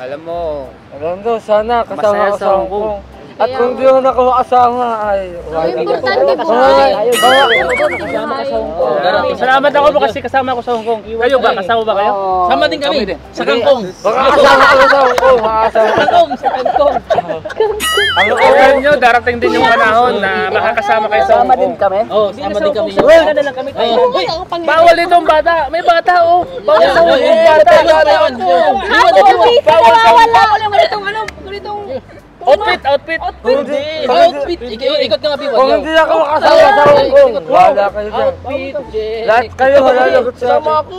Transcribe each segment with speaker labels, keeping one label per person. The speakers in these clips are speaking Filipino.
Speaker 1: Alam mo,
Speaker 2: Rondo, sana kasama
Speaker 1: Masaya
Speaker 2: ko
Speaker 1: sa Hong
Speaker 2: Kong. At kung di mo nakakasama, ay...
Speaker 3: Ang importante po.
Speaker 2: Ay,
Speaker 3: Kasama sa Hong Kong.
Speaker 4: Salamat ako kasi kasama ko sa Hong Kong. Kayo ba? Kasama ba kayo?
Speaker 1: Sama din kami.
Speaker 4: Sa Kangkong.
Speaker 2: Baka kasama ko sa Hong Kong, ko.
Speaker 4: Kangkong, sa Kangkong.
Speaker 2: Ano
Speaker 4: Alam nyo, darating din yung panahon na makakasama kayo sa Hong Kong.
Speaker 1: kami.
Speaker 4: Oo, sama din kami.
Speaker 1: Well,
Speaker 4: na lang kami.
Speaker 3: Ang Panginoon.
Speaker 4: Bawal dito ang bata. May bata oh. Bawal sa Hong Kong bata.
Speaker 3: Habang busy, nawawala. Wala mo itong ano, ganitong...
Speaker 4: Outfit, outfit.
Speaker 2: Hindi.
Speaker 4: Outfit. Ikot ikot ka nga, Piwa.
Speaker 2: Kung hindi ako makasama sa Hong Kong, wala kayo dyan.
Speaker 4: Outfit.
Speaker 2: Lahat kayo wala lagot sa akin.
Speaker 4: ako.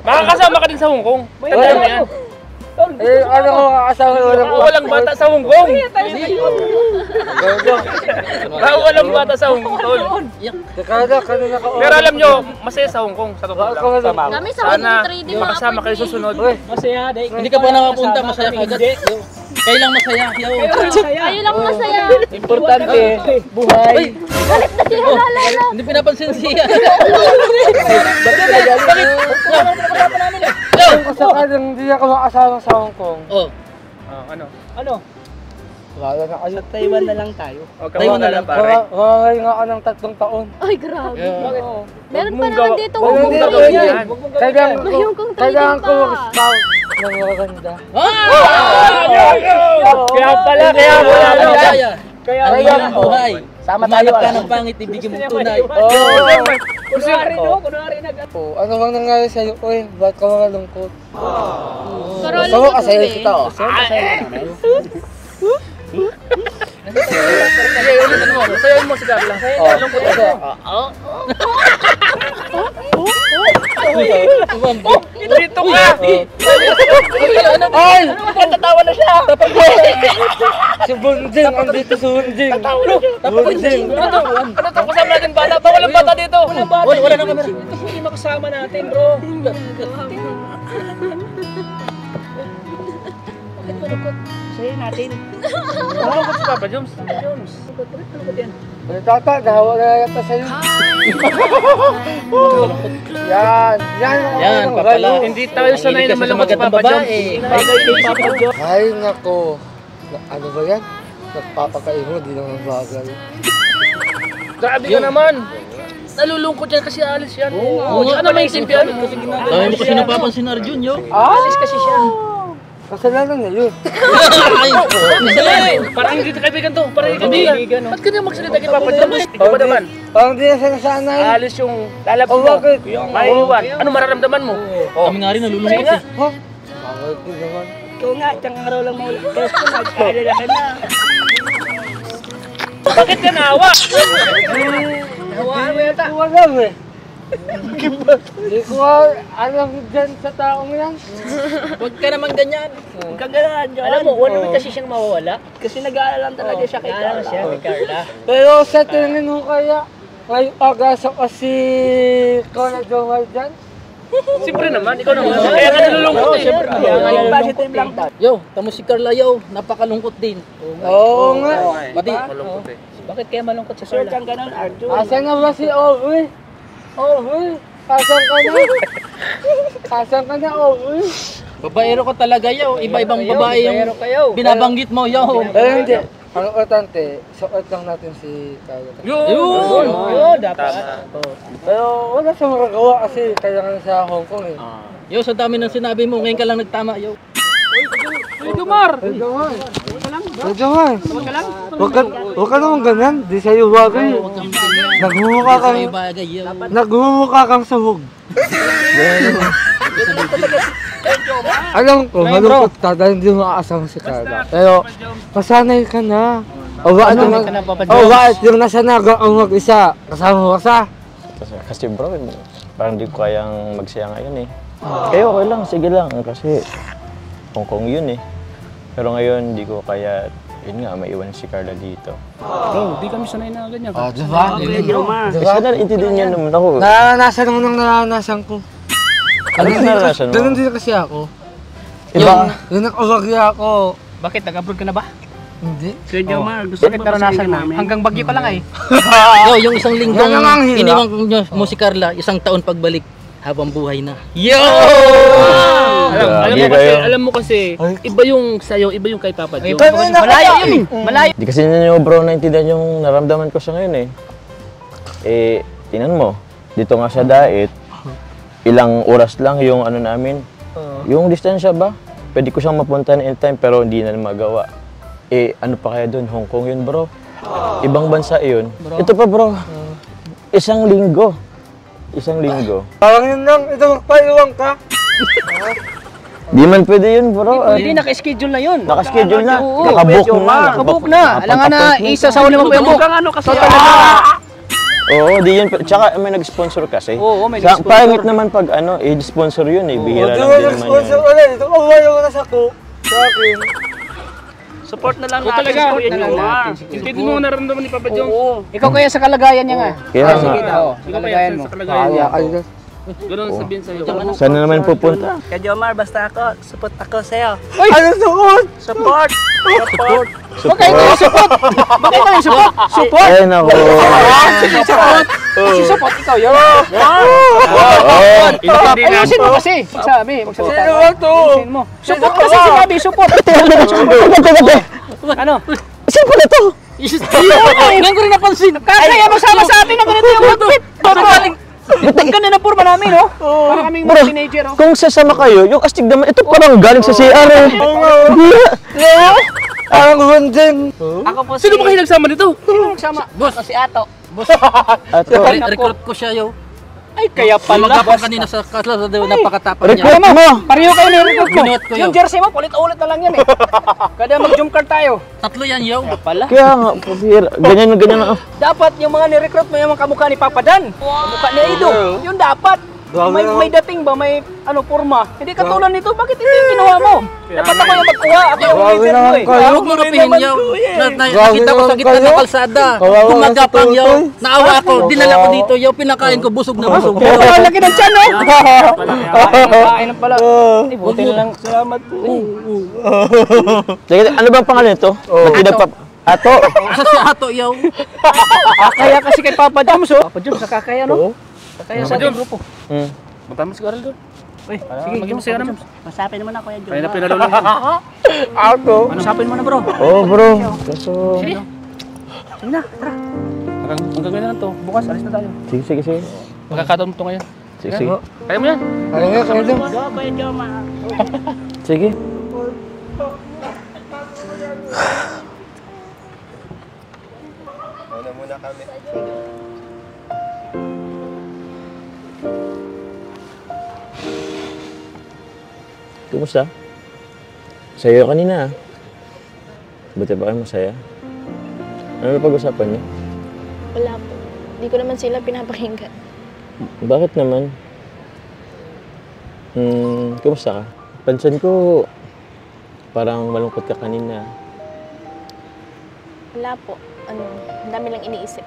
Speaker 4: Makakasama ka din sa Hong Kong. Tandaan mo yan.
Speaker 2: Eh, ano ko makakasama, walang
Speaker 4: Walang bata sa Hong Kong.
Speaker 2: Rondo,
Speaker 4: Walang bata sa Hong Kong, tol.
Speaker 2: Ricardo, kanina ka
Speaker 4: Pero alam nyo, masaya sa Hong Kong. Sa totoo lang.
Speaker 3: Kami sa
Speaker 4: Sana
Speaker 3: Hong Kong, di ba?
Speaker 4: makasama kayo susunod. Masaya, Hindi ka pa nakapunta, masaya ka agad. Kailang masaya. Yo.
Speaker 3: Ayun lang masaya.
Speaker 4: Importante, buhay.
Speaker 3: Oh,
Speaker 4: Hindi pinapansin siya.
Speaker 2: kung sakaling hindi ako makasama sa Hong Kong,
Speaker 4: Oh. ano? Ano?
Speaker 2: Wala na kayo.
Speaker 1: Taiwan na lang tayo.
Speaker 4: Huwag ka Taiwan na lang, pare.
Speaker 2: Mga nga ako ng tatlong taon.
Speaker 3: Ay, grabe.
Speaker 4: Bakit?
Speaker 3: Meron pa
Speaker 4: mong
Speaker 3: naman dito. Kong
Speaker 2: ako
Speaker 3: trading.
Speaker 2: yan. Kailangan ko, kailangan ko
Speaker 3: trading pa.
Speaker 2: mag-scout ng maganda.
Speaker 4: Kaya pala, kaya pala.
Speaker 1: Kaya.
Speaker 4: Kaya
Speaker 2: Kaya po.
Speaker 4: buhay.
Speaker 1: Sama
Speaker 4: Umanap
Speaker 1: tayo,
Speaker 4: ka
Speaker 1: ah.
Speaker 4: ng pangit, ibigay mo tunay.
Speaker 2: Oo.
Speaker 4: Kunwari no, kunwari na.
Speaker 2: Oh, ano bang nangyari sa'yo? Uy, ba't ka mga lungkot? Gusto mo
Speaker 3: sa
Speaker 2: kasi
Speaker 3: tubig.
Speaker 2: kita, oh.
Speaker 4: Sige, ulitin mo. Sayahin mo si Carla.
Speaker 2: Oh.
Speaker 4: Lungkot ako. Dito ka!
Speaker 2: Ay!
Speaker 4: Tatawa na siya!
Speaker 2: Si Bunjing, andito si Bunjing. Bunjing.
Speaker 4: Ano to? Ano to? Kasama natin bata. Bawal ang bata dito. Walang bata. Wala, wala na kami. Hindi makasama natin, bro. Sayahin natin. Malungkot si Papa Jones. Jones. Malungkot yan.
Speaker 2: Ay, tata, nahawa na yata sa'yo. Yan, yan.
Speaker 4: Yan,
Speaker 2: ano,
Speaker 4: papala. Hindi tayo sanay na malungkot si Papa Papa Jones.
Speaker 2: Ay, nako. Na- Ano ba yan? Nagpapakaino, di naman bagay.
Speaker 4: Grabe ka naman. Nalulungkot yan kasi alis yan. Oo, oh, ano may isip yan?
Speaker 1: Dami mo kasi napapansin na Arjun, yo.
Speaker 4: Alis kasi siya.
Speaker 2: Kasalanan niya yun.
Speaker 1: Ay,
Speaker 4: Hindi, parang hindi ka kaibigan to. Parang hindi kaibigan. Ba't ka na magsalita kay Papa Jones? Ikaw ba naman?
Speaker 2: Parang di na siya nasanay.
Speaker 4: Alis yung lalabas
Speaker 2: Oh,
Speaker 4: mo.
Speaker 2: bakit?
Speaker 4: May iwan. Ano mararamdaman mo?
Speaker 1: kami nga rin nalulungkot eh.
Speaker 2: Ha? Bakit di naman?
Speaker 4: Ikaw nga, isang araw lang mo. Kaya ko nagkaalala ka na. Bakit ka naawa? Nawaan mo yata.
Speaker 2: Ko alam eh. Hindi ko alam dyan sa taong yan.
Speaker 4: Huwag ka naman ganyan. Huwag kang ganyan. Alam mo, wala naman kasi siyang mawawala. Kasi nag-aalala lang talaga siya kay Carla. siya kay Carla.
Speaker 2: Pero sa tingin mo kaya, ngayong agasa ko si Cola Jomar dyan?
Speaker 4: Siyempre naman, ikaw naman. Kaya ka nalulungkot eh. Siyempre
Speaker 1: Kaya nga nalulungkot lang Yo, tamo si Carla, yo. Napakalungkot din.
Speaker 2: Oo nga.
Speaker 1: Pati,
Speaker 4: Malungkot eh. Bakit kaya malungkot si Carla? Sir, ganun, Arjo.
Speaker 2: Asan na ba si Owe? Owe? Asan ka na? Asan ka na, Owe?
Speaker 1: babaero ko talaga, yo. Iba-ibang babae yung
Speaker 4: kayo.
Speaker 1: binabanggit mo, yo.
Speaker 2: Eh, hindi. Ang importante, suot lang natin si Carla.
Speaker 4: Yun!
Speaker 1: Yun!
Speaker 4: Yun! Dapat.
Speaker 2: Pero wala siyang magagawa kasi kaya nga sa Hong Kong eh.
Speaker 1: Yo, sa dami ng sinabi mo, ngayon ka lang nagtama, yo.
Speaker 4: Uy, Dumar!
Speaker 2: Hey, Jomar! Hey, Jomar! Huwag ka, huwag ka naman ganyan. Di sa'yo bagay. Nagmumukha kang,
Speaker 1: Sa'yo bagay, yo.
Speaker 2: nagmumukha kang sabog. Alam ko, malungkot ka dahil hindi mo makakasama si Carla. Pero, masanay ka na. O bakit yung, o bakit yung nasa naga ang mag-isa, kasama mo ka sa?
Speaker 5: Kasi, bro, parang di ko kayang magsaya ngayon eh. Kayo okay lang, sige lang. Kasi Hong Kong yun eh. Pero ngayon, di ko kaya, yun nga, maiwan si Carla dito.
Speaker 4: Bro, di kami sanay na ganyan.
Speaker 2: O, di ba? Di
Speaker 5: Kasi
Speaker 2: ba?
Speaker 5: naiintindihan niya naman ako.
Speaker 2: Naranasan mo nang naranasan ko.
Speaker 5: Ano naranasan mo?
Speaker 2: ganun din kasi ako.
Speaker 5: Iba,
Speaker 2: Yung nag-awagya ako,
Speaker 4: Bakit? Nag-abroad ka na ba?
Speaker 2: hindi.
Speaker 4: Kuya Jomar, gusto Bakit naranasan mo? Hanggang bagyo ka lang eh.
Speaker 1: Yo, yung isang linggo iniwan ko nyo mo si Carla, isang taon pagbalik habang buhay na.
Speaker 4: Yo! Alam, alam mo kasi, alam mo kasi, iba yung sa'yo, iba yung kay Papa Joe.
Speaker 6: Malayo yun eh. Malayo.
Speaker 5: Di kasi ninyo bro naintindihan yung naramdaman ko sa ngayon eh. Eh, tingnan mo, dito nga sa Daet, ilang oras lang yung ano namin. Yung distansya ba? Pwede ko siyang mapunta anytime pero hindi na magawa. Eh, ano pa kaya doon? Hong Kong yun bro. Ibang bansa yun. Ito pa bro, isang linggo. Isang linggo.
Speaker 2: Parang yun lang, ito magpaiwang ka.
Speaker 5: Di man pwede yun bro.
Speaker 6: Hindi, naka-schedule na yun.
Speaker 5: Nakaschedule na.
Speaker 6: Oo.
Speaker 5: Nakabook na.
Speaker 6: Nakabook na. Alam nga na, isa sa mo pa yung book.
Speaker 4: ano kasi.
Speaker 5: Oo, di yun. Tsaka may nag-sponsor kasi.
Speaker 6: Oo, may
Speaker 5: Sa
Speaker 6: nag-sponsor.
Speaker 5: pangit naman pag ano, eh, sponsor yun eh. Bihira lang
Speaker 2: mo
Speaker 5: din naman
Speaker 2: nag-sponsor
Speaker 5: yun.
Speaker 2: ulit. Ito kawayo ka na sa ko. Sa akin.
Speaker 6: Support na lang natin si Kuya
Speaker 4: natin. Hindi mo naramdaman ni Papa.
Speaker 6: Oo. Ikaw kaya sa kalagayan niya nga.
Speaker 5: Kaya
Speaker 6: Ah,
Speaker 5: nga.
Speaker 6: Sa
Speaker 4: Ikaw kaya
Speaker 6: kalagayan mo.
Speaker 4: sa kalagayan
Speaker 2: Kaya
Speaker 4: niya. Ganun sabihin sa'yo.
Speaker 5: Saan na naman pupunta?
Speaker 6: Kaya Jomar, basta ako, support ako sa'yo.
Speaker 2: Ano sukot?
Speaker 6: Support! Support!
Speaker 5: Support.
Speaker 6: Bakit kayo support? Bakit kayo support? Support!
Speaker 5: Ay, nako.
Speaker 6: Sige, support! Si support, ikaw yun.
Speaker 4: Na.
Speaker 6: Ayusin mo kasi. Magsabi, magsalita.
Speaker 2: Sino ba to?
Speaker 6: Ayusin mo. Support kasi sinabi, support. Ano?
Speaker 5: Saan pala to?
Speaker 6: Ngayon ko rin napansin. Kaya masama sa atin na ganito yung outfit. Galing. Ang ganda na forma namin, no? Para kaming mga teenager, no?
Speaker 5: Kung sasama kayo, yung astig naman, ito parang galing sa CR eh. Hindi.
Speaker 2: Ang hundin.
Speaker 6: Ako po
Speaker 4: Sino ba kayo nagsama nito?
Speaker 6: Sino nagsama? Boss. Si Ato.
Speaker 5: Ato.
Speaker 4: Re- Recruit ko siya, yo.
Speaker 6: Ay, kaya pala.
Speaker 4: Lumagapang kanina sa kasla, napakatapang niya.
Speaker 5: Recruit mo.
Speaker 6: Pareho kayo ni Recruit ko.
Speaker 4: Binuhat ko yun.
Speaker 6: Yung jersey mo, ulit-ulit na lang yan eh. Kada mag-jump card tayo.
Speaker 4: Tatlo yan, yo.
Speaker 6: Pala.
Speaker 5: Kaya nga, pabira. Ganyan na ganyan na.
Speaker 6: Dapat yung mga ni-recruit mo yung mga kamukha ni Papa Dan. Kamukha ni Aido. Yun dapat.
Speaker 2: Grabe
Speaker 6: May,
Speaker 2: naman.
Speaker 6: may dating ba? May ano, forma. Hindi katulad nito. Bakit ito yung kinuha mo? Dapat ako yung magkuha. Ako yung
Speaker 2: Grabe
Speaker 6: leader mo
Speaker 2: naman
Speaker 6: eh.
Speaker 2: kayo.
Speaker 4: Mo na-
Speaker 2: Grabe
Speaker 4: Nakita ko sa gitna ng kalsada.
Speaker 2: Kawawa
Speaker 4: yo.
Speaker 2: Tutoy.
Speaker 4: Naawa ako. Dinala ko dito, yo. Pinakain ko. Busog na busog.
Speaker 6: Oh, ang laki ng tiyan, no? Kain pala. Hindi, buti na lang. Salamat po.
Speaker 5: Teka, ano ba ang pangalan nito? Ba't di nagpa... Ato.
Speaker 4: Asa si Ato, yo.
Speaker 6: Kaya kasi kay Papa Joms, oh. Papa Joms, kakaya, no? Kakaya sa ating grupo.
Speaker 5: Hmm.
Speaker 4: Punta mo siguro doon.
Speaker 6: Uy, sige,
Speaker 4: maging masaya naman.
Speaker 6: Masapin naman ako, Kuya
Speaker 4: Kaya na pinalo lang.
Speaker 2: Ako.
Speaker 6: Masapin mo na, bro.
Speaker 5: Oo, bro. Kaso...
Speaker 6: Sige. Sige na, tara.
Speaker 4: Hanggang hanggang ganyan lang to. Bukas, alis na tayo.
Speaker 5: Sige, sige, sige.
Speaker 4: Magkakataon mo to ngayon.
Speaker 5: Sige, sige.
Speaker 4: Kaya mo yan.
Speaker 2: Ano nga, kayo din.
Speaker 5: Sige. Kumusta? Sa'yo kanina ah. Buti ba kayo masaya? Ano na pag-usapan niyo?
Speaker 7: Wala po. Hindi ko naman sila pinapakinggan.
Speaker 5: Bakit naman? Hmm, kumusta ka? Pansin ko, parang malungkot ka kanina.
Speaker 7: Wala po. Ano, ang dami lang iniisip.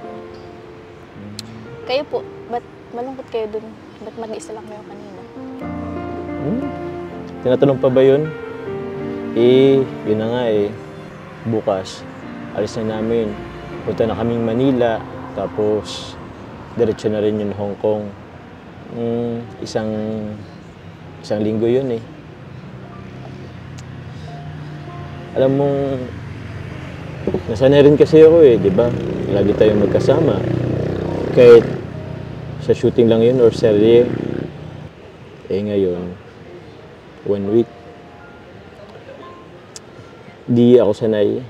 Speaker 7: Kayo po, ba't malungkot kayo dun? Ba't mag-isa lang kayo kanina?
Speaker 5: Tinatanong pa ba yun? Eh, yun na nga eh. Bukas, alis na namin. Punta na kaming Manila, tapos diretso na rin yun Hong Kong. Hmm, isang isang linggo yun eh. Alam mong, nasanay rin kasi ako eh, di ba? Lagi tayong magkasama. Kahit sa shooting lang yun or serye. Eh ngayon, one week. Di ako sanay.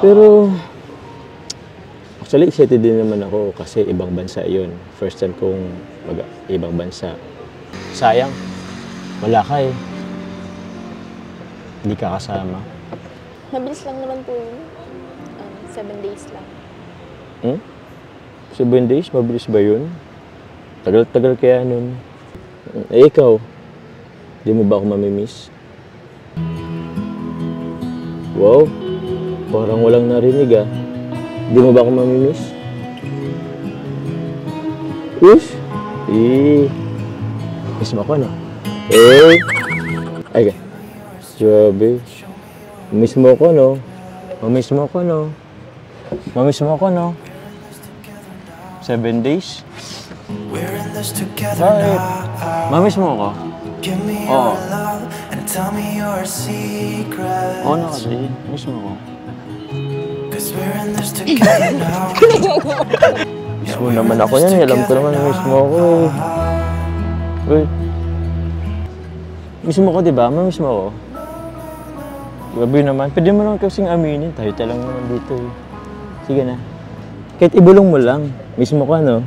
Speaker 5: Pero, actually excited din naman ako kasi ibang bansa yon First time kong mag ibang bansa. Sayang, wala ka eh. Hindi ka kasama.
Speaker 7: Mabilis lang naman po yun. Um, seven days lang.
Speaker 5: Hmm? Seven days? Mabilis ba yun? Tagal-tagal kaya nun. Eh, ikaw, di mo ba ako mamimiss? Wow, parang walang narinig ah. Di mo ba ako mamimiss? Ush! Eh, miss mo ako no? Eh, ay, ka. Grabe. Miss mo ako no? Mamiss mo ako no? Mamiss mo ako no? Seven days?
Speaker 8: We're in this together.
Speaker 5: Mamiss mo ako?
Speaker 8: Give me
Speaker 5: Oo.
Speaker 8: your love
Speaker 9: Tell me your secret.
Speaker 5: Oo na kasi, mismo ko.
Speaker 9: Cause we're in this together now.
Speaker 5: Mismo naman ako yan, eh. alam ko naman na mismo ako eh. Uy. Mismo ko, di ba? May mismo ako. Grabe naman. Pwede mo naman kasing aminin. Tayo tayo lang naman dito eh. Sige na. Kahit ibulong mo lang. Mismo ko, ano?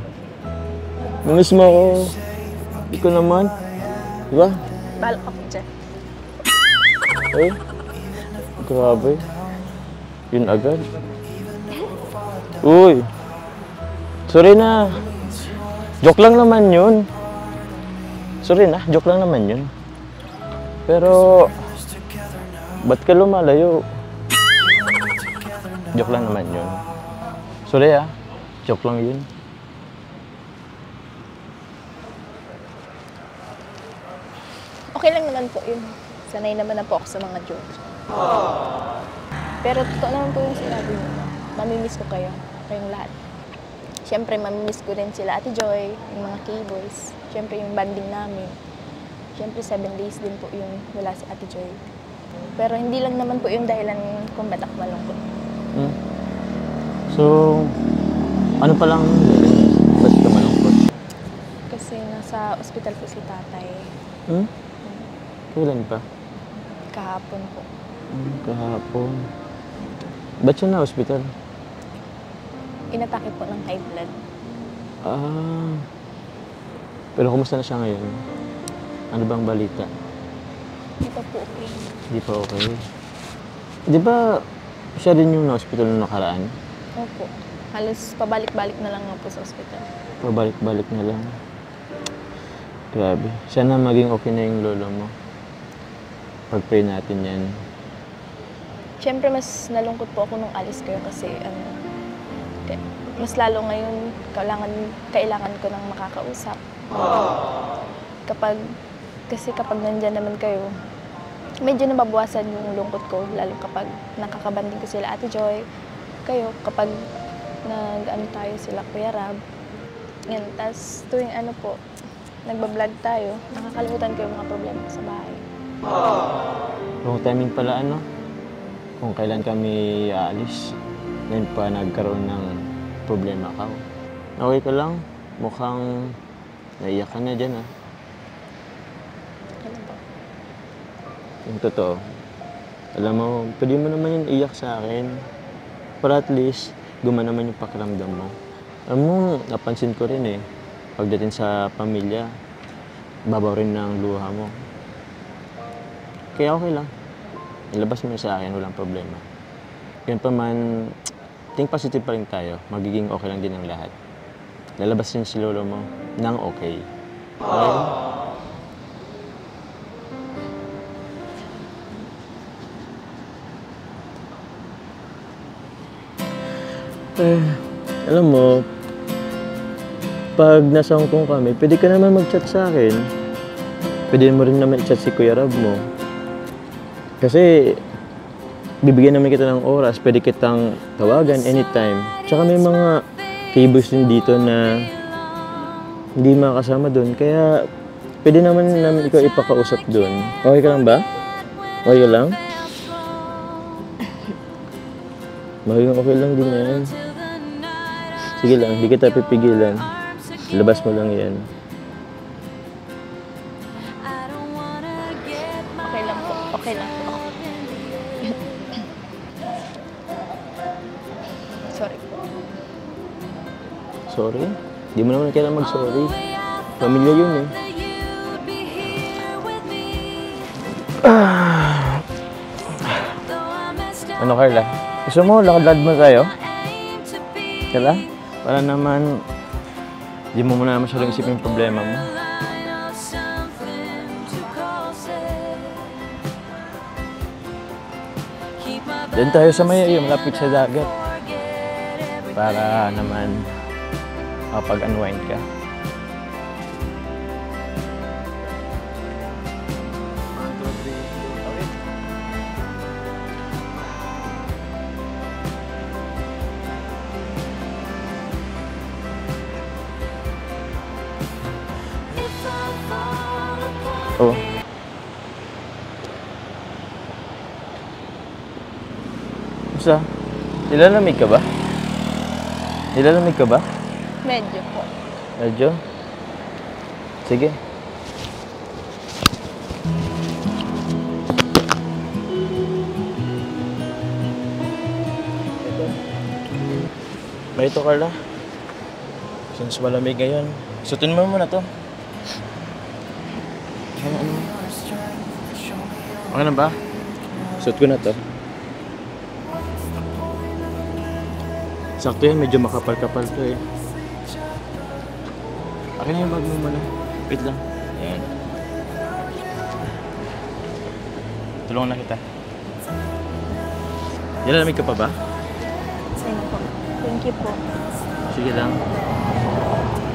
Speaker 5: May mismo ako. Ikaw naman. Di ba?
Speaker 7: Balak ako dyan.
Speaker 5: Eh, grabe. Yun agad. Uy. Sorry na. Joke lang naman yun. Sorry na, joke lang naman yun. Pero, ba't ka lumalayo? Joke lang naman yun. Sorry ah, joke lang yun.
Speaker 7: Okay lang naman po yun. Sanay naman na po ako sa mga jokes. Pero totoo naman po yung sinabi niyo. Mamimiss ko kayo. Kayong lahat. Siyempre, mamimiss ko rin sila Ate Joy, yung mga K-boys. Siyempre, yung banding namin. Siyempre, seven days din po yung wala si Ate Joy. Pero hindi lang naman po yung dahilan kung ba't ako malungkot.
Speaker 5: Hmm. So, ano pa lang, ba't ka malungkot?
Speaker 7: Kasi nasa ospital po si tatay
Speaker 5: Hmm? Kailan pa?
Speaker 7: kahapon po.
Speaker 5: Hmm, kahapon. Ba't siya na hospital?
Speaker 7: Inatake po ng high blood.
Speaker 5: Ah. Pero kumusta na siya ngayon? Ano bang balita?
Speaker 7: Hindi pa po okay.
Speaker 5: Hindi pa okay. Di ba siya rin yung na-hospital nung nakaraan?
Speaker 7: Opo. Halos pabalik-balik na lang nga po sa ospital.
Speaker 5: Pabalik-balik na lang. Grabe. Siya na maging okay na yung lolo mo. Pag-pray natin yan.
Speaker 7: Siyempre, mas nalungkot po ako nung alis kayo kasi ano, mas lalo ngayon kailangan, kailangan ko ng makakausap. Kapag, kasi kapag nandyan naman kayo, medyo nababawasan yung lungkot ko, lalo kapag nakakabanding ko sila Ate Joy, kayo, kapag nag, ano tayo sila Kuya Rab, yan, tas tuwing ano po, nagbablog tayo, nakakalimutan ko yung mga problema sa bahay.
Speaker 5: Wrong timing pala ano? Kung kailan kami aalis. Ngayon pa nagkaroon ng problema ka. Okay ka lang? Mukhang naiyak ka na dyan ah.
Speaker 7: Ano?
Speaker 5: Yung totoo. Alam mo, pwede mo naman yun iyak sa akin. Para at least, gumana naman yung pakiramdam mo. Alam mo, napansin ko rin eh. Pagdating sa pamilya, babaw rin ng luha mo. Kaya okay lang. Ilabas mo yun sa akin, walang problema. Yan pa man, think positive pa rin tayo. Magiging okay lang din ang lahat. Lalabas yun si lolo mo nang okay. Okay? Eh, alam mo, pag nasa Hong Kong kami, pwede ka naman mag-chat sa akin. Pwede mo rin naman i-chat si Kuya Rab mo. Kasi, bibigyan naman kita ng oras, pwede kitang tawagan anytime. Tsaka may mga cables din dito na hindi makasama doon. Kaya, pwede naman namin ikaw ipakausap doon. Okay ka lang ba? Okay ka lang? Magiging okay lang din yan. Sige lang, hindi kita pipigilan. Labas mo lang yan.
Speaker 7: Sorry?
Speaker 5: Di mo naman kailangan mag-sorry. Pamilya yun eh. Ano Carla? Gusto mo lakad-lakad mo tayo? Kala? Para naman di mo muna masyadong isipin yung problema mo. Doon tayo sa may malapit sa dagat. Para naman mapag-unwind ka. Oh. Basta, nilalamig ka ba? Nilalamig ka ba?
Speaker 7: Medyo po.
Speaker 5: Medyo? Sige. Ba ito, Carla? Since malamig ngayon, sutin mo muna to. Ano, ano? Okay na ba? Suot ko na to. Sakto yan, medyo makapal-kapal to eh. Akin na yung bag mo muna. Wait lang. Ayan. Tulungan na kita. Nilalamig ka pa ba?
Speaker 7: Ayun po. Thank you po.
Speaker 5: Sige lang.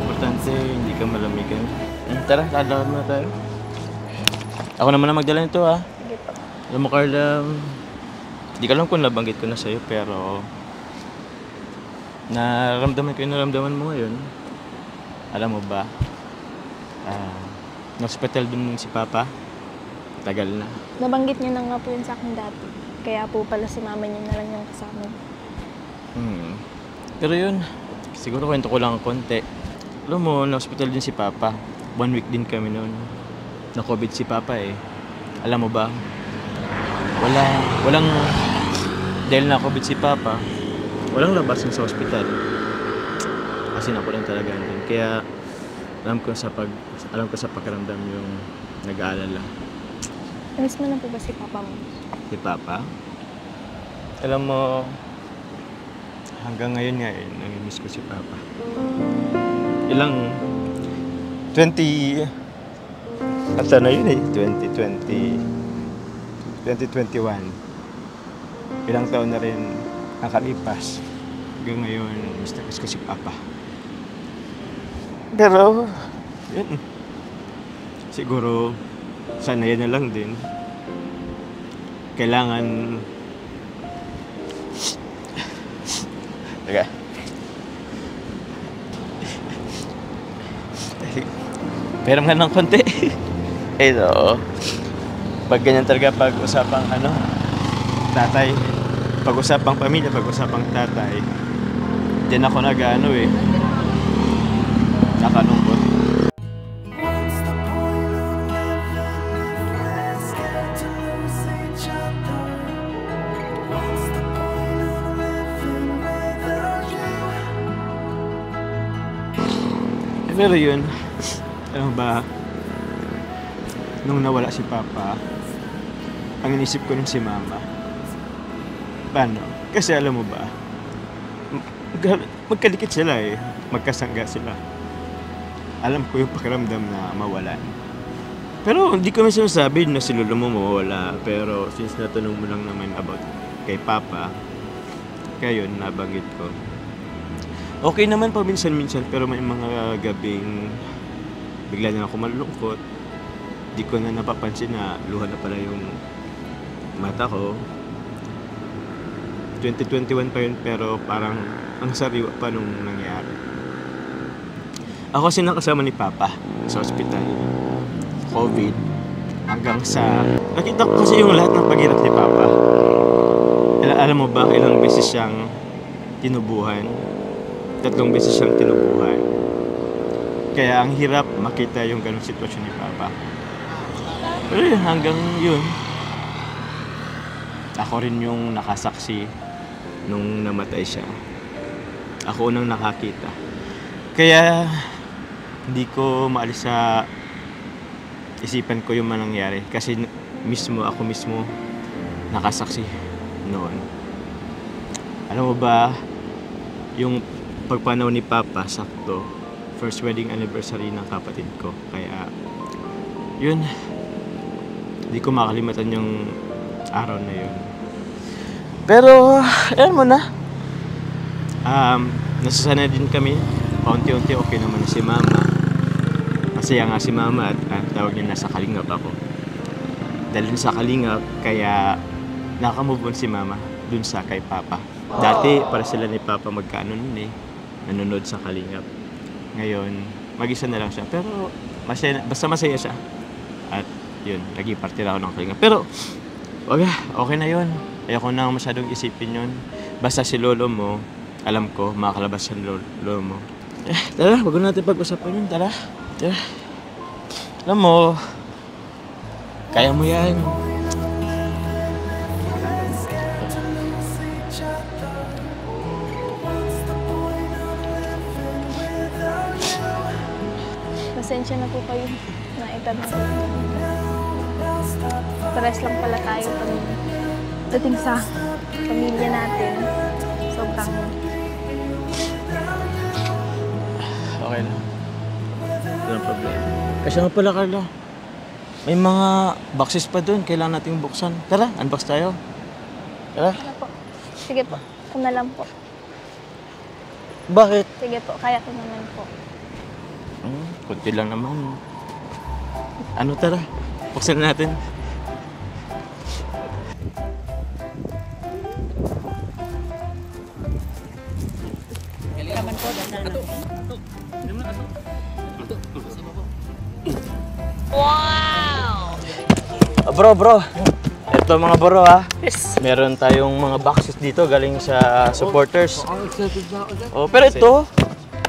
Speaker 5: Importante, hindi ka malamigan. Hmm, tara, lalakad muna tayo. Ako naman ang magdala nito ah.
Speaker 7: Sige po.
Speaker 5: Alam mo Carla, hindi ko alam kung nabanggit ko na sa'yo pero nararamdaman ko yung naramdaman mo ngayon. Alam mo ba, ah, na-hospital dun si Papa. Tagal na.
Speaker 7: Nabanggit niyo na nga po yun sa akin dati. Kaya po pala si mama niyo na lang yung kasama.
Speaker 5: Hmm. Pero yun, siguro kwento ko lang konti. Alam mo, na-hospital din si Papa. One week din kami noon. Na-COVID si Papa eh. Alam mo ba, wala, walang, dahil na-COVID si Papa, walang labasan sa hospital. Kasi ako lang talaga din. Kaya, alam ko sa pag, alam ko sa pakiramdam yung nag-aalala.
Speaker 7: Namiss mo na po ba si papa mo?
Speaker 5: Si Papa? Alam mo, hanggang ngayon nga eh, namimiss ko si Papa. Ilang, 20, at na yun eh, 2020, 2021. Ilang taon na rin nakalipas. Hanggang ngayon, miss na miss ko si Papa. Pero, yun. Siguro, sana yan na lang din kailangan Teka. Pero nga ng konti. Ito. Pag ganyan talaga pag usapang ano, tatay, pag usapang pamilya, pag usapang tatay, din ako nag-ano eh. Nakalungkot. Eh, pero yun, ano ba, nung nawala si Papa, ang inisip ko nun si Mama. Paano? Kasi alam mo ba, mag- magkadikit sila eh. Magkasangga sila. Alam ko yung pakiramdam na mawalan. Pero hindi ko sinasabi na si Lolo mo mawawala. Pero since natanong mo lang naman about kay Papa, kaya yun, nabanggit ko. Okay naman pa minsan-minsan pero may mga gabing bigla na ako malulungkot. Di ko na napapansin na luha na pala yung mata ko. 2021 pa yun pero parang ang sariwa pa nung nangyari. Ako kasi nakasama ni Papa sa ospital. COVID. Hanggang sa... Nakita ko kasi yung lahat ng paghirap ni Papa. Al- alam mo ba, ilang beses siyang tinubuhan. Tatlong beses siyang tinubuhan. Kaya ang hirap makita yung ganong sitwasyon ni Papa. Pero yun, hanggang yun, ako rin yung nakasaksi nung namatay siya. Ako unang nakakita. Kaya hindi ko maalis sa isipan ko yung manangyari kasi mismo ako mismo nakasaksi noon. Alam mo ba, yung pagpanaw ni Papa, sakto, first wedding anniversary ng kapatid ko. Kaya, yun, hindi ko makalimutan yung araw na yun. Pero, ayan mo na. Um, nasasanay din kami. Paunti-unti okay naman na si Mama. Masaya nga si Mama at, at tawag niya nasa Kalingap ako. Dahil sa Kalingap, kaya nakamove on si Mama dun sa kay Papa. Dati, para sila ni Papa magkaano nun eh. Nanonood sa Kalingap. Ngayon, mag-isa na lang siya. Pero, masaya, basta masaya siya. At yun, naging parte na ako ng Kalingap. Pero, wag, okay na yun. Ayoko na masyadong isipin yun. Basta si lolo mo, alam ko, makakalabas yung lolo, mo. Eh, tara, wag na natin pag-usapan yun. Tara. Tara. Alam mo, kaya mo yan.
Speaker 7: Pasensya na po kayo na edad na po. Pares lang pala tayo pag dating sa pamilya natin. Sobrang
Speaker 5: Okay lang. Walang problema. Kasi nga pala, Carla. May mga boxes pa doon. Kailangan nating buksan. Tara, unbox tayo. Tara.
Speaker 7: Sige po. Sige po. Ako na lang po.
Speaker 5: Bakit?
Speaker 7: Sige po. Kaya ko naman po.
Speaker 5: Hmm, kunti lang naman. Ano tara? Buksan na natin. Wow! bro, bro. Ito mga bro ha.
Speaker 10: Yes.
Speaker 5: Meron tayong mga boxes dito galing sa supporters.
Speaker 2: Ang excited na ako dyan.
Speaker 5: Oh, pero ito,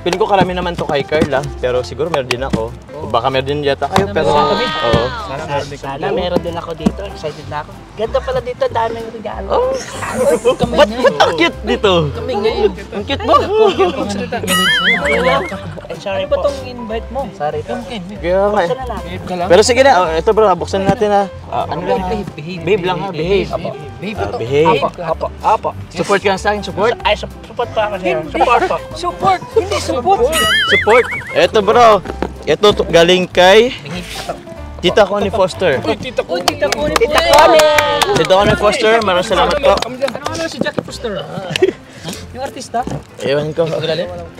Speaker 5: piling ko karami naman to kay Carla, pero siguro meron din ako. Baka meron din yata kayo, pero oo.
Speaker 10: Sana meron din ako dito. Excited na ako. Ganda pala dito. Daming regalo.
Speaker 5: Oh. Ba't ang cute dito?
Speaker 4: Kami ngayon.
Speaker 5: Ang cute mo.
Speaker 10: Sorry po. Ano ba tong invite mo? Sorry po.
Speaker 5: Kaya nga. eh.
Speaker 10: Sana lang.
Speaker 5: Pero sige na, oh, ito bro, buksan natin ha. Ah, ano lang? Babe lang ha, behave.
Speaker 4: Behave
Speaker 5: Ah, behave.
Speaker 10: Apo, apo.
Speaker 5: Support ka sa akin, support.
Speaker 10: Ay, sup- support pa ako sa'yo. Support po. Support! Hindi support!
Speaker 5: Support. Ito bro, ito to- galing kay Tita Connie Foster.
Speaker 10: Tita ko, tita ko. Tita ko.
Speaker 5: Tita Connie Foster, maraming salamat po.
Speaker 4: Ano ano si Jackie Foster?
Speaker 10: Yung artista?
Speaker 5: Ewan ko.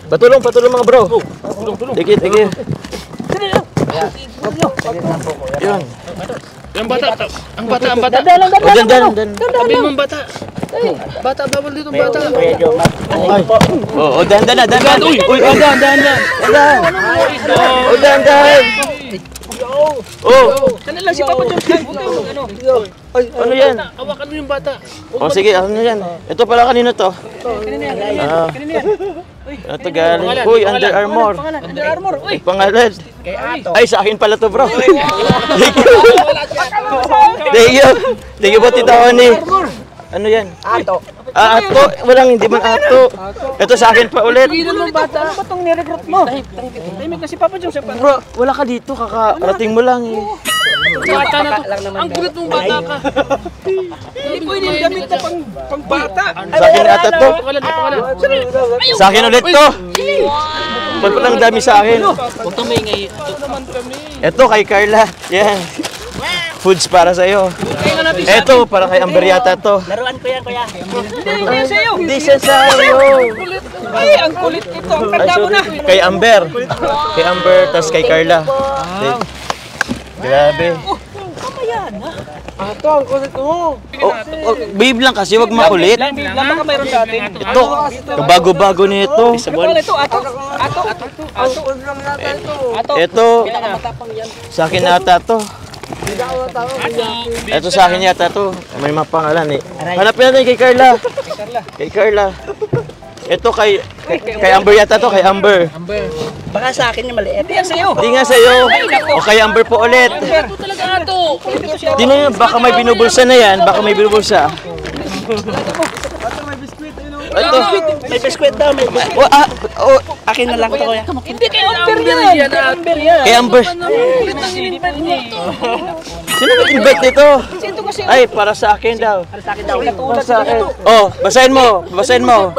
Speaker 5: Patulong, patulong mga bro. Sige, sige. Yun.
Speaker 4: Yung bata, ang bata, ang bata.
Speaker 10: Dada lang,
Speaker 5: O, dan, dan, dan.
Speaker 4: Tabi mo ang bata. Bata, bawal dito ang bata.
Speaker 10: Kuya Joe, ma-
Speaker 5: Ay. O, o, dan, dan, dan, dan. Uy, uy, o, dan, dan, dan. Dan. O, dan, dan. Oh,
Speaker 4: Ano lang si Papa John? Huwag kayo ano.
Speaker 5: ano yan?
Speaker 4: Hawakan mo yung bata.
Speaker 5: O, sige, ano yan? Ito pala kanino to? Ah, ito galing. Uy, Under Armour.
Speaker 4: Under Armour. Uy.
Speaker 5: Pangalan.
Speaker 10: Kay Ato.
Speaker 5: Ay, sa akin pala to, bro. Thank you. Thank you. Thank you po, Tita Connie. Ano yan?
Speaker 10: Ato.
Speaker 5: Ah, ato. Walang hindi man ato. Ito sa akin pa ulit.
Speaker 4: Hindi naman bata.
Speaker 10: Ano ba tong nirecruit mo?
Speaker 4: Tahimik na si Papa John.
Speaker 5: Bro, wala ka dito. Kakarating mo lang eh.
Speaker 4: Bata na to. Ang kulit mong bata ka. Hindi pwede yung gamit na pang, pang bata.
Speaker 5: Sa akin ata to. Sa akin ulit to. Ba't palang dami sa akin?
Speaker 4: Huwag kang maingay.
Speaker 5: Ito kay Carla. Yan. Foods para sa'yo. Ito, para kay Amber yata to.
Speaker 10: Laruan ko yan, kuya.
Speaker 4: Hindi yan sa'yo.
Speaker 5: Hindi siya sa'yo.
Speaker 4: Ay, ang kulit ito. Ang mo na.
Speaker 5: Kay Amber. Kay Amber, tas kay Carla. Grabe.
Speaker 2: Ato, ang kulit mo.
Speaker 5: Oh, oh, babe lang kasi, wag makulit.
Speaker 10: Lang, lang baka mayroon sa atin.
Speaker 5: Ito, kabago-bago nito.
Speaker 10: Ano ito? Ato. Ato. Ato.
Speaker 2: Lang natin ito.
Speaker 10: Ato.
Speaker 5: Ito, sa akin ata to. Ito sa akin yata to. May mga pangalan eh. Hanapin natin kay Carla. Kay Carla. Ito kay, kay, kay Amber yata to, kay Amber.
Speaker 10: Baka sa akin yung maliit. Yan sa'yo.
Speaker 5: Hindi nga sa'yo. O kay Amber po ulit.
Speaker 4: Ito talaga ato.
Speaker 5: Di na baka may binubulsa na yan. Baka may binubulsa. Ito.
Speaker 10: May biskwit daw, may biskwit.
Speaker 5: O, ah, o,
Speaker 10: Akin na lang to, kuya.
Speaker 4: Hindi kay Amber yan.
Speaker 10: Kay Amber yan.
Speaker 5: kay Amber. Sino nag-invite nito? Ay, para sa akin daw.
Speaker 10: Para sa akin daw.
Speaker 5: Para sa akin. Oh, basahin mo. Basahin mo.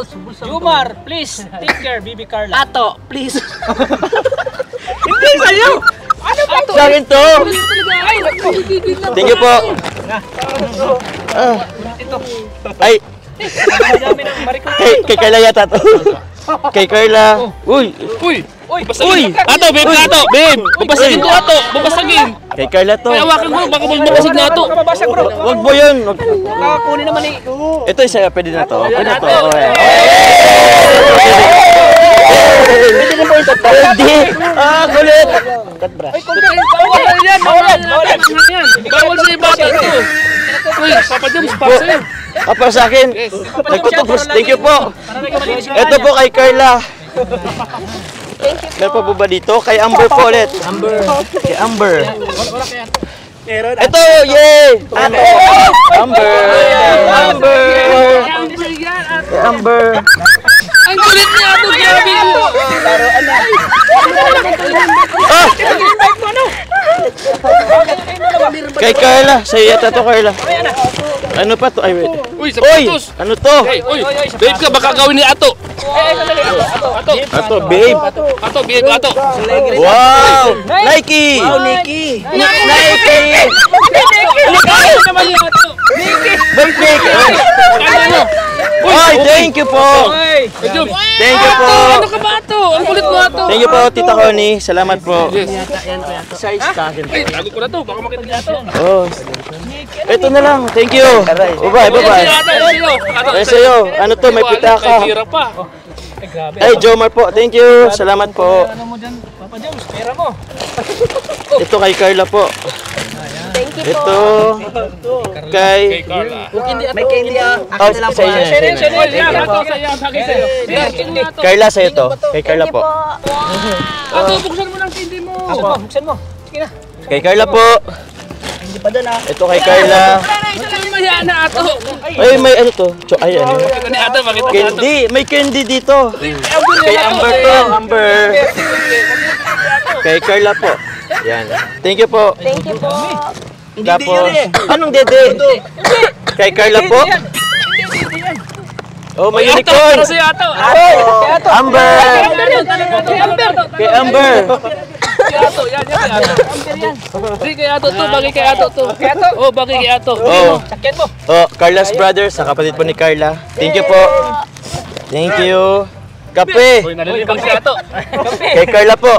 Speaker 4: Jumar, please, take care, Bibi Carla.
Speaker 10: Ato, please.
Speaker 5: Hindi sa'yo. Sa akin to.
Speaker 4: Ay.
Speaker 5: Thank you po. Ah. Ay,
Speaker 10: Dami ng marikot.
Speaker 5: Kay, kay Carla yata to. Kay Carla. Uy,
Speaker 4: Uy, uy,
Speaker 5: Uy!
Speaker 4: basagin. Ato, babe, ato, babe. Babasagin to, ato. Babasagin.
Speaker 5: kay Carla to.
Speaker 4: Ay, hawakan mo, baka mabasag na ato.
Speaker 10: Mabasag, bro.
Speaker 5: Wag mo yun.
Speaker 10: Nakakunin naman eh.
Speaker 5: Ito isa, pwede na to. Pwede na to. Okay.
Speaker 10: Pwede na po yung tatlo.
Speaker 5: Pwede. Ah, kulit.
Speaker 4: Bawal yan, bawal. Bawal yan. Bawal sa iba to. Uy, Papa Jones, pasa yan.
Speaker 5: Ah, para sa akin. Nagtutubos. Thank you po. Ito po kay Carla. Meron pa po ba dito? Kay Amber po ulit. Amber. Kay Amber. Ito, yay! Amber! Amber! Amber! Kay Amber!
Speaker 4: Ang kulit niya ito, grabe mo.
Speaker 5: Ah! Kay Carla, sa iya to Carla. Ano pa to? Ay, wait.
Speaker 4: Uy,
Speaker 5: Uy!
Speaker 4: sapatos.
Speaker 5: Ano to?
Speaker 4: Hey, uy, babe ka, baka gawin ni Ato. Ato,
Speaker 5: Ato, babe.
Speaker 4: Ato, babe, Ato.
Speaker 5: Wow! Nike! Wow, Nike! Nike!
Speaker 4: Ano naman yung Ato?
Speaker 5: Birthday!
Speaker 4: Ano mo?
Speaker 5: Ay, thank you po! Thank you po!
Speaker 4: Ano ka ba Ato? Ang kulit mo Ato.
Speaker 5: Thank you po, Tita Connie. Salamat po.
Speaker 4: Yes. Ay, tago ko na to. Baka makita ni Ato.
Speaker 5: Oh. Ito na lang. Thank you. Bye-bye, bye-bye. Ay, sa'yo. Ano to? May
Speaker 4: May
Speaker 5: pitaka.
Speaker 4: May pira pa.
Speaker 5: Ay, Jomar po. Thank you. Salamat po.
Speaker 10: Ano mo dyan, Papa Jones? Pera mo.
Speaker 5: Ito kay Carla po.
Speaker 7: Thank you po.
Speaker 5: Ito kay...
Speaker 4: Kay Carla.
Speaker 10: May candy ah.
Speaker 5: Oh, sa inyo. sa inyo.
Speaker 4: Oy, yan, Ato, sa'yo. Bagay sa'yo. Yan, tingnan mo, Ato.
Speaker 5: Carla, sa'yo to. Kay Carla po.
Speaker 7: po.
Speaker 4: Ato, buksan mo lang tindi mo.
Speaker 10: Buksan mo, buksan mo. Sige na.
Speaker 5: Kay Carla po.
Speaker 10: Hindi pa doon ah.
Speaker 5: Ito kay Carla.
Speaker 4: Ay, na
Speaker 5: may ano to? Cho, ay, ano? Candy. May candy dito. Kay Amber to. Amber. Kay Carla po. Yan. Thank you po.
Speaker 7: Thank you po.
Speaker 5: Tapos, anong dede? Kay Carla po? Oh, may
Speaker 4: Ato,
Speaker 5: unicorn!
Speaker 4: para sa'yo, Ato.
Speaker 5: Amber!
Speaker 4: Kay Amber.
Speaker 5: Kay Amber!
Speaker 4: Kay Ato, yan, yan, kay Ato. Hindi, kay Ato to, bagay kay Ato to. Kay Ato? Oh, bagay kay Ato.
Speaker 5: Oh,
Speaker 10: Sakyan mo.
Speaker 5: oh, Carla's brothers, sa kapatid po ni Carla. Thank you po. Thank you. Kape!
Speaker 4: Uy, nalilibang si Ato.
Speaker 5: Kay Carla po.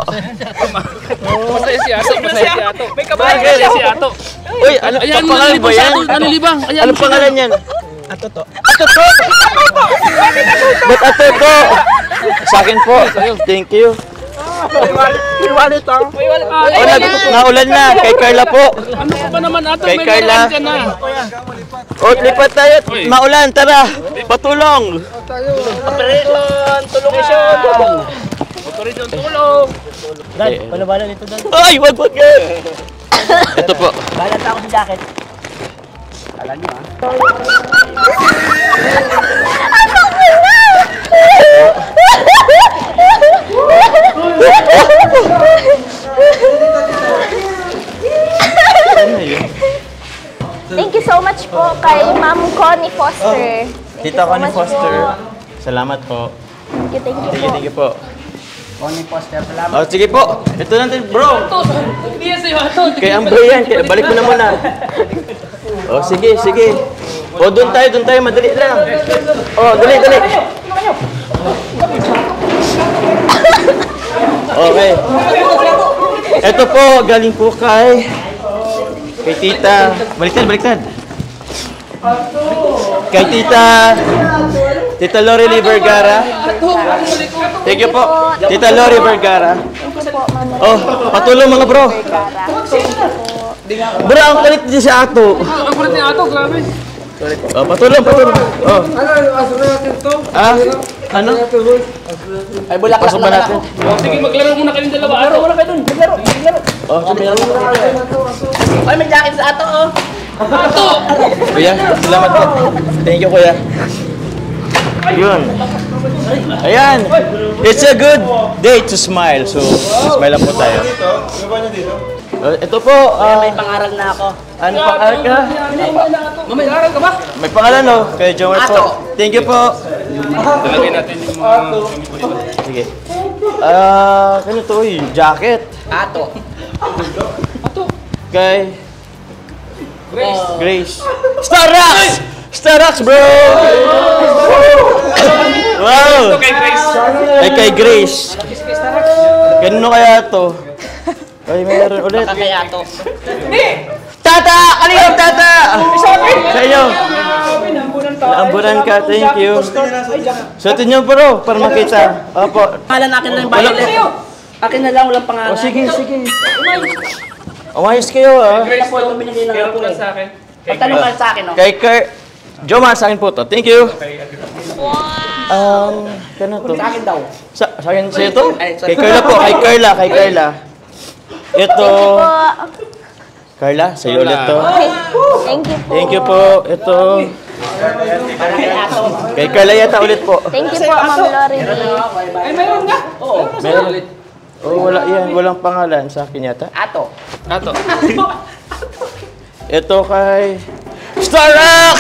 Speaker 4: Masaya si Ato, masaya si Ato.
Speaker 10: May kabayan
Speaker 4: Masaya si Ato.
Speaker 5: Uy, ano
Speaker 4: Ayan,
Speaker 5: pa- pangalan ba yan?
Speaker 4: Nalilibang. Ayan,
Speaker 5: Anong pangalan yan?
Speaker 10: Ato to.
Speaker 5: Ato to! Ba't ato to? Sa akin po. Thank you.
Speaker 10: May wallet ah. May wallet.
Speaker 4: Ah,
Speaker 5: Oh, nag naulan na. Kay Carla po.
Speaker 4: Ano ba naman Ato?
Speaker 5: Kay Carla. O, lipat tayo. Maulan, tara. Patulong.
Speaker 10: Operation, tulungan.
Speaker 4: Operation tulong.
Speaker 10: Dad, palabala nito dad.
Speaker 5: Ay, wag, wag yan. Ito po.
Speaker 10: Balata ako sa jacket. Alam niyo ah.
Speaker 7: Thank you so much po kay Ma'am Connie Foster. Thank
Speaker 5: Tita Connie Foster. Salamat po.
Speaker 7: Thank you, thank you
Speaker 5: Thank
Speaker 7: po.
Speaker 5: you, thank you po.
Speaker 10: Connie Foster, salamat.
Speaker 5: Oh, sige po. Ito natin, bro.
Speaker 4: Hindi yan sa'yo Ato.
Speaker 5: Kay Amber yan. Kaya balik mo na muna. Oh, sige, sige. Oh, doon tayo, doon tayo. Madali lang. Oh, dali, dali. Okay. Ito po, galing po kay... Kay tita... Baliktad, baliktad. Kay tita... Tita Lori Lee Vergara. Thank you po. Tita Lori Vergara. Oh, patulong mga bro. Bro, ang kulit niya si Ato.
Speaker 4: Ang kulit ni Ato, grabe.
Speaker 5: Oh, patulong, patulong. Oh,
Speaker 2: Ano, aso na natin to?
Speaker 5: ah, ano?
Speaker 10: Ay, bulaklak
Speaker 5: Pasok ba
Speaker 10: lang
Speaker 5: natin?
Speaker 4: Oh, sige, maglaro muna kayong dalawa Ato.
Speaker 10: Wala kayo dun, maglaro, maglaro.
Speaker 5: Oh, meron.
Speaker 10: Ay, may jacket sa ato oh.
Speaker 4: Ato!
Speaker 5: Kuya, salamat po. Thank you, kuya. Yun. Ayan. It's a good day to smile. So, smile lang po tayo. Uh, ito po, ah,
Speaker 10: May pangaral na ako.
Speaker 5: ano pangalan ka?
Speaker 4: Mamay, aral ka ba?
Speaker 5: May pangalan, no? Kay Jomar po. Thank you po.
Speaker 4: Talagay natin yung mga...
Speaker 5: Sige. Ah, ano to? Yung jacket.
Speaker 10: Ato.
Speaker 5: Kay
Speaker 4: Grace.
Speaker 5: Grace. Starrocks! Starrocks, bro! wow!
Speaker 4: Kay Grace.
Speaker 5: Ay, kay Grace. Ganun kaya to? Ay, meron ulit.
Speaker 10: Kaya ato.
Speaker 5: Tata! Kalihog, tata! Sa inyo. Naambunan ka, thank you. Suotin niyo bro, para makita. Opo.
Speaker 10: Pangalan akin lang yung violet. Akin na lang, walang pangalan.
Speaker 5: O sige, sige. Umayos kayo ah.
Speaker 10: Ito po itong binigay ng
Speaker 4: Kaya
Speaker 10: ako
Speaker 4: po
Speaker 10: eh.
Speaker 4: sa akin.
Speaker 10: Pagtanong ka sa akin oh.
Speaker 5: Kay Ker... Jomar, sa akin po to. Thank you. Um, kano to?
Speaker 10: Sa akin daw.
Speaker 5: Sa, sa akin sa'yo to?
Speaker 10: Ay,
Speaker 5: Kay. Carla po, kay Carla, kay Carla. Ito. Carla, sa'yo ulit to.
Speaker 7: Thank you po.
Speaker 5: Thank you po. Ito. Kay Carla yata ulit po.
Speaker 7: Thank you po, Ma'am Lori.
Speaker 10: Ay, mayroon nga. Oo.
Speaker 5: Meron. Oh, wala yan. Walang pangalan sa akin yata.
Speaker 10: Ato.
Speaker 4: Ato.
Speaker 5: Ito kay Starrox!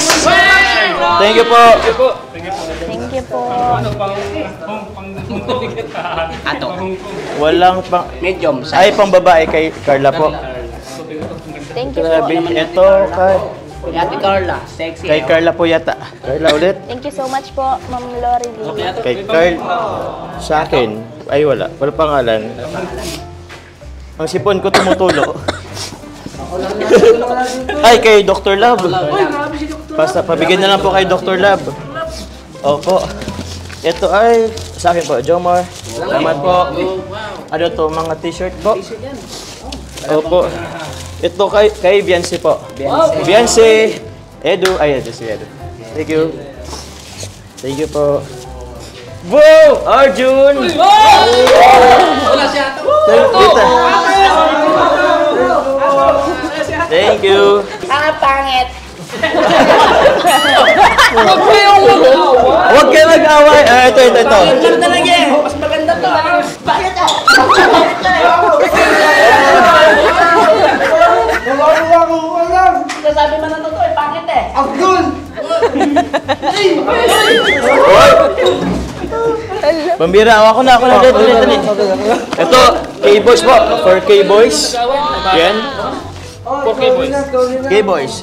Speaker 5: Thank you po.
Speaker 7: Thank you po.
Speaker 10: Ato.
Speaker 5: Walang pang...
Speaker 10: Medium.
Speaker 5: Ay, pang babae kay Carla po.
Speaker 7: Thank you po.
Speaker 5: Ito kay...
Speaker 10: Ate Carla. Sexy.
Speaker 5: Kay Carla po yata. Carla ulit.
Speaker 7: Thank you so much po, Ma'am Lori.
Speaker 5: Kay Carl. Sa akin. Ay, wala. Wala pangalan. Ang sipon ko tumutulo. Ay, kay Dr. Love. Basta, pabigyan na lang po kay Dr. Love. Opo. Ito ay, sa akin po, Jomar. Salamat po. Ano to, mga t-shirt po? Opo. Ito kay, kay Beyonce po. Beyonce. Edu. Ay, Edu, si Edu. Thank you. Thank you po. Wow! Arjun!
Speaker 4: Wala siya.
Speaker 5: Thank you. Thank you.
Speaker 7: Ang pangit.
Speaker 4: Huwag kayong mag-awa.
Speaker 5: Huwag kayo mag-away. Ah, ito, ito, ito.
Speaker 10: Ganda lang yan. Mas maganda to. Bakit ah? Sasabi man ng totoo, eh, pangit eh.
Speaker 5: Pambira, ako na, ako na. Dali, dali, dali. Ito, K-Boys po. For K-Boys. Yan.
Speaker 4: Okay, boys.
Speaker 5: K-Boys.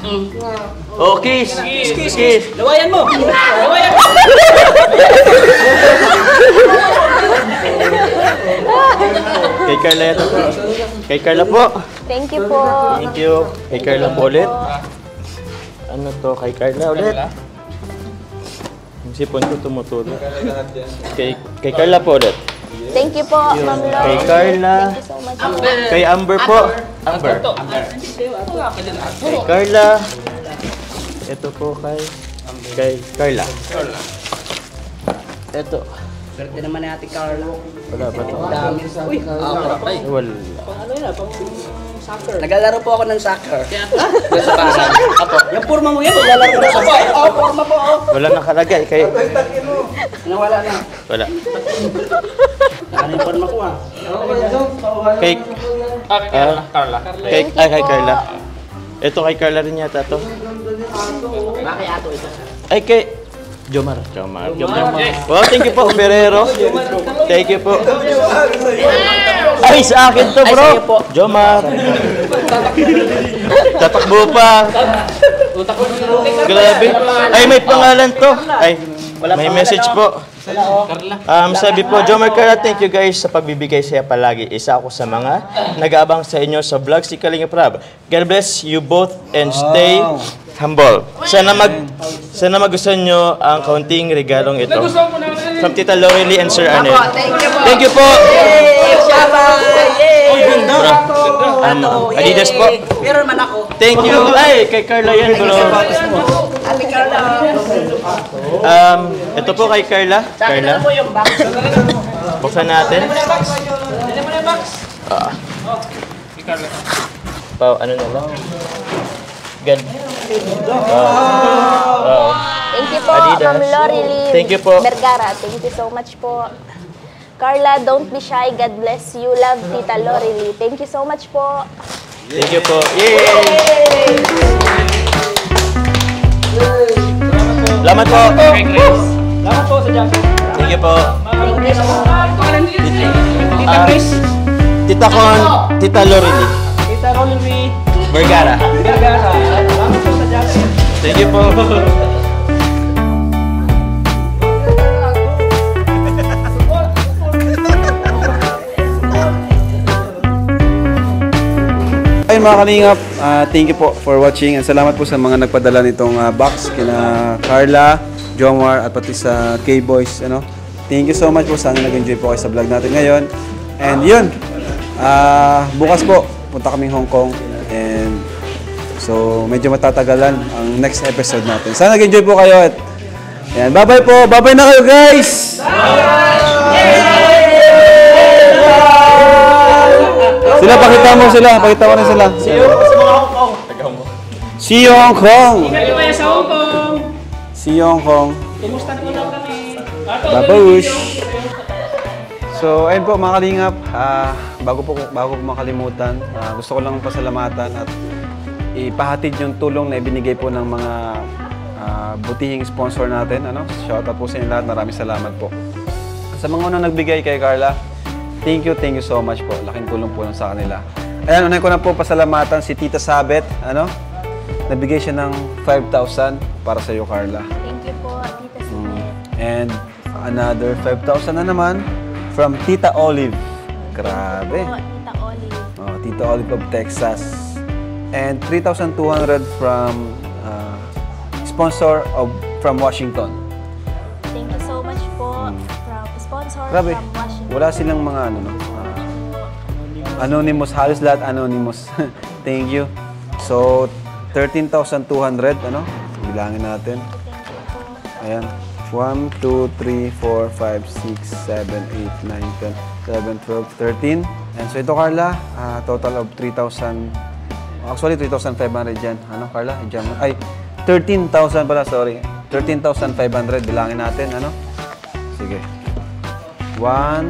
Speaker 5: Oh, kiss. Kiss, kiss.
Speaker 10: Lawayan mo. Lawayan mo.
Speaker 5: Kay Carla ito po. Kay Carla po.
Speaker 7: Thank you po.
Speaker 5: Thank you. Kay Carla po ulit. Ano to? Kay Carla ulit. Yung sipon ko tumutulog. Kay, kay Carla po ulit.
Speaker 7: Thank you po, Ma'am Lori.
Speaker 5: Kay Carla.
Speaker 7: Thank you so much.
Speaker 5: Kay Amber po. Amber. Kay Carla. Ito po kay... Kay Carla. Ito.
Speaker 10: Swerte naman ni Ate Carla.
Speaker 5: Wala ba ito?
Speaker 10: Dami. Uy,
Speaker 5: Ay, wala.
Speaker 10: ano yun ah, pang soccer. Naglalaro po ako ng soccer. Ha? Sa basa. Apo. Yung forma mo yan, naglalaro na sa soccer. Oo, forma po. oh.
Speaker 5: Wala nakalagay. Kay...
Speaker 10: Nawala na.
Speaker 5: Wala.
Speaker 10: Ano yung forma ko ah?
Speaker 5: Kay...
Speaker 4: Ah, kay Carla.
Speaker 5: Kay, ay, kay Carla. Ito kay Carla rin yata to.
Speaker 10: Bakit ato ito?
Speaker 5: Ay, kay... Jomar. Jomar. Jomar. Wow, thank you po, Ferrero. Thank you po. Ay, sa akin to, bro. Jomar. Tatakbo pa. Grabe. Ay, may pangalan to. Ay, may message po. Um, sabi po, Jomar Carla, thank you guys sa pagbibigay saya palagi. Isa ako sa mga nag-aabang sa inyo sa vlog si Kalinga Prab. God bless you both and stay humble. Sana mag sana magustuhan nyo ang kaunting regalong ito.
Speaker 4: Gusto mo na.
Speaker 5: From Tita Lorely and Sir Arnel.
Speaker 10: Thank you po.
Speaker 5: Thank you po.
Speaker 10: Shaba! Yay!
Speaker 5: Um, Adidas po.
Speaker 10: Meron man ako.
Speaker 5: Thank you. Ay, kay Carla yan, bro.
Speaker 10: Ate Carla.
Speaker 5: Um, ito po kay Carla. Carla.
Speaker 10: po yung box.
Speaker 5: Buksan natin.
Speaker 10: Dali mo na yung box.
Speaker 5: Ah.
Speaker 4: Kay Carla.
Speaker 5: Pao, ano na lang? Gan. Ah. Oo.
Speaker 7: Thank you po. Ma'am Lori Lee
Speaker 5: Thank you po.
Speaker 7: Vergara. Thank you so much po. Carla, don't be shy. God bless you. Love, Tita Lori Lee. Thank you so much po.
Speaker 5: Thank you po. Yay! Salamat po.
Speaker 10: Salamat po sa jacket.
Speaker 5: Thank you po.
Speaker 7: Thank you po.
Speaker 10: Tita
Speaker 5: Ah,
Speaker 10: Chris.
Speaker 5: Tita Con, Tita Lorely.
Speaker 10: Tita Rolly.
Speaker 5: Vergara.
Speaker 10: Vergara. Salamat po sa jacket.
Speaker 5: Thank you po.
Speaker 11: Ayun mga kalingap, ah, thank you po for watching and salamat po sa mga nagpadala nitong ah, box kina Carla, Jomar at pati sa K-Boys. Ano? Thank you so much po. Sana nag-enjoy po kayo sa vlog natin ngayon. And yun, ah, bukas po, punta kaming Hong Kong and So, medyo matatagalan ang next episode natin. Sana nag-enjoy po kayo at yan. Bye-bye po. Bye-bye na kayo, guys! Sila, pakita mo sila. Pakita mo na sila. See you Hong Kong!
Speaker 10: Ingat kayo kaya sa Hong Kong.
Speaker 11: See you Hong Kong!
Speaker 10: Kumusta naman daw kami?
Speaker 11: Babush! So, ayun po mga kalingap, ah, bago po bago po makalimutan, ah, gusto ko lang pasalamatan at ipahatid yung tulong na ibinigay po ng mga ah, butihing sponsor natin. Ano? Shoutout po sa inyo lahat. Maraming salamat po. Sa mga unang nagbigay kay Carla, thank you, thank you so much po. Laking tulong po sa kanila. Ayan, unay ko na po pasalamatan si Tita Sabet. Ano? Nabigay siya ng 5,000 para sa iyo, Carla.
Speaker 7: Thank you po, Tita
Speaker 11: Mm.
Speaker 7: Sinet.
Speaker 11: And another 5,000 na naman from Tita Olive. Grabe.
Speaker 7: Po, Tita Olive.
Speaker 11: Oh, Tita Olive of Texas. And 3,200 from uh, sponsor of from Washington.
Speaker 7: Sponsor.
Speaker 11: Grabe.
Speaker 7: from Washington.
Speaker 11: Wala silang mga ano no. ah, anonymous, halos lahat anonymous. Thank you. So 13,200 ano? Bilangin natin. Ayan. 1, 2, 3, 4, 5, 6, 7, 8, 9, 10, 11, 12, 13. And so ito, Carla, ah, total of 3,000. Actually, 3,500 yan. Ano, Carla? Diyan mo. Ay, 13,000 pala, sorry. 13,500. Bilangin natin, ano? Sige. 1,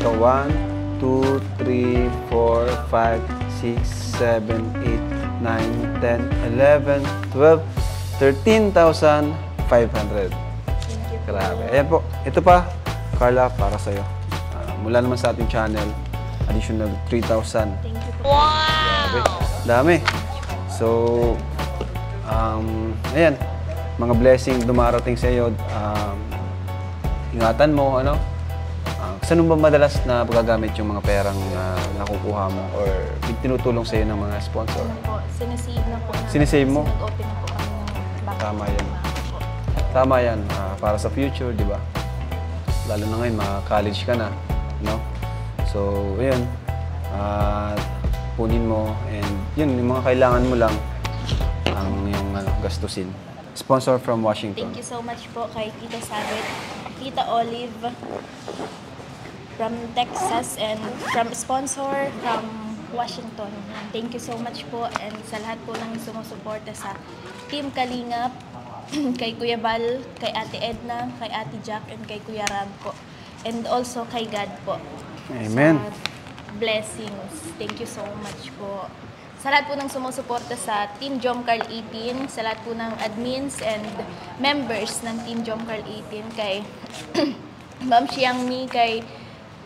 Speaker 11: ito 1, 2, 3, 4, 5, 6, 7, 8, 9, 10, 11, 12, 13,500. Grabe. Ayan po. Ito pa, Carla, para sa'yo. Ah, mula naman sa ating channel, additional 3,000.
Speaker 7: Thank you po.
Speaker 11: Grabe. Dami. So, um, ayan. Mga blessing dumarating sa iyo. Um, ingatan mo, ano? Saan ba madalas na pagagamit yung mga perang ah, nakukuha mo or tinutulong sa iyo ng mga sponsor?
Speaker 7: Ano po, sinisave na po namin.
Speaker 11: Sinisave mo?
Speaker 7: Nag-open na po kami ng bank
Speaker 11: Tama yan.
Speaker 7: na.
Speaker 11: Tama yan, ah, para sa future, di ba? Lalo na ngayon, mga college ka na, no? So, ayun, ah, punin mo and yun, yung mga kailangan mo lang ang yung ano, gastusin. Sponsor from Washington.
Speaker 7: Thank you so much po kay Tita Sabit, Tita Olive from Texas and from sponsor from Washington. Thank you so much po and sa lahat po ng sumusuporta sa Team Kalingap, kay Kuya Bal, kay Ate Edna, kay Ate Jack, and kay Kuya Rab po. And also kay God po.
Speaker 11: Amen.
Speaker 7: Sa blessings. Thank you so much po. Sa lahat po ng sumusuporta sa Team Jom Carl 18, sa lahat po ng admins and members ng Team Jom Carl 18, kay Ma'am Chiang Mi, kay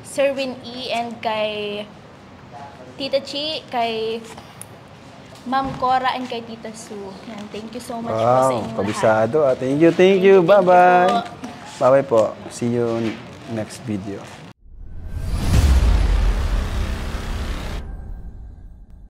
Speaker 7: Sir Win E, and kay Tita Chi, kay Ma'am Cora, and kay Tita Sue. Yan, thank you so much po sa
Speaker 11: Wow,
Speaker 7: inyong lahat.
Speaker 11: kabisado. ah. Thank you, thank you.
Speaker 7: Thank you,
Speaker 11: Bye-bye. Bye-bye po. See you next video.